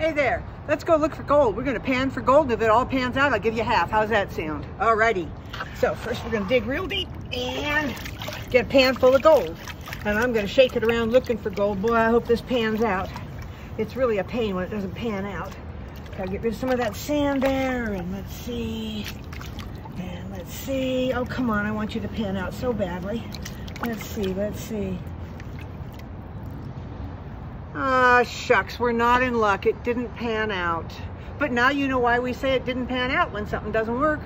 Hey there, let's go look for gold. We're gonna pan for gold. If it all pans out, I'll give you half. How's that sound? Alrighty. So first we're gonna dig real deep and get a pan full of gold. And I'm gonna shake it around looking for gold. Boy, I hope this pans out. It's really a pain when it doesn't pan out. Gotta get rid of some of that sand there and let's see. And let's see. Oh, come on, I want you to pan out so badly. Let's see, let's see. Ah, shucks, we're not in luck. It didn't pan out. But now you know why we say it didn't pan out when something doesn't work.